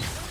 you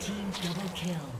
team double kill.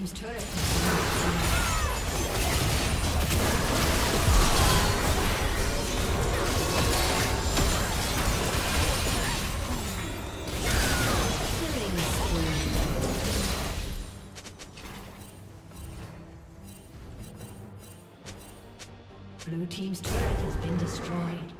Team's turret. Blue Team's turret has been destroyed.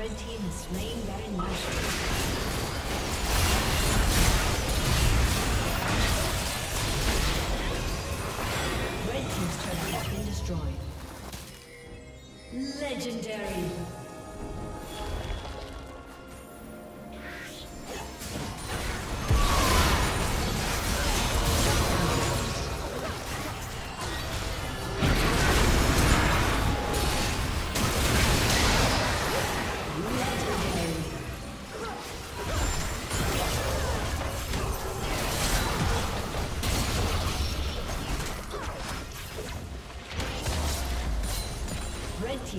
Red team has slain Baron Nashor.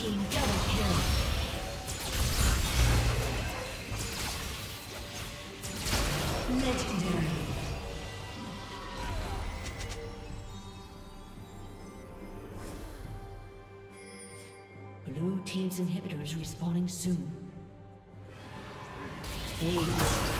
team double kill. Blue Team's inhibitor is respawning soon. Ace.